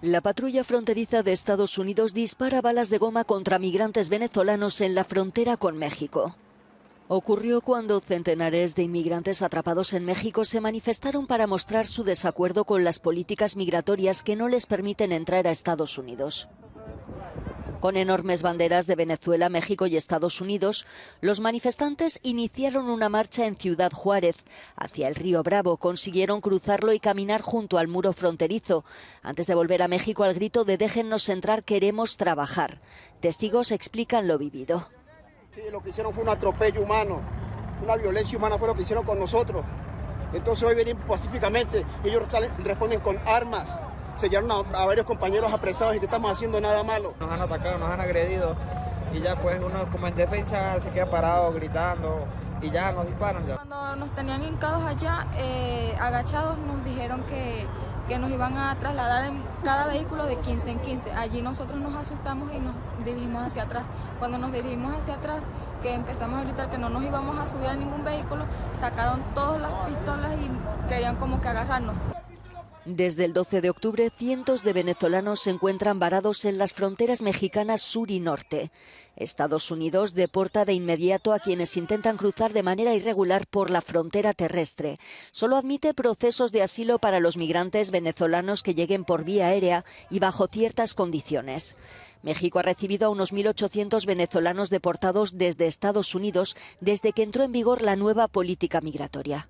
La patrulla fronteriza de Estados Unidos dispara balas de goma contra migrantes venezolanos en la frontera con México. Ocurrió cuando centenares de inmigrantes atrapados en México se manifestaron para mostrar su desacuerdo con las políticas migratorias que no les permiten entrar a Estados Unidos. Con enormes banderas de Venezuela, México y Estados Unidos, los manifestantes iniciaron una marcha en Ciudad Juárez. Hacia el río Bravo consiguieron cruzarlo y caminar junto al muro fronterizo, antes de volver a México al grito de déjennos entrar, queremos trabajar. Testigos explican lo vivido. Sí, lo que hicieron fue un atropello humano, una violencia humana fue lo que hicieron con nosotros. Entonces hoy venimos pacíficamente, ellos responden con armas sellaron a, varios compañeros apresados y que estamos haciendo nada malo. Nos han atacado, nos han agredido y ya pues uno como en defensa se queda parado gritando y ya nos disparan ya. Cuando nos tenían hincados allá, eh, agachados, nos dijeron que, que nos iban a trasladar en cada vehículo de 15 en 15. Allí nosotros nos asustamos y nos dirigimos hacia atrás. Cuando nos dirigimos hacia atrás, que empezamos a gritar que no nos íbamos a subir a ningún vehículo, sacaron todas las pistolas y querían como que agarrarnos. Desde el 12 de octubre, cientos de venezolanos se encuentran varados en las fronteras mexicanas sur y norte. Estados Unidos deporta de inmediato a quienes intentan cruzar de manera irregular por la frontera terrestre. Solo admite procesos de asilo para los migrantes venezolanos que lleguen por vía aérea y bajo ciertas condiciones. México ha recibido a unos 1.800 venezolanos deportados desde Estados Unidos desde que entró en vigor la nueva política migratoria.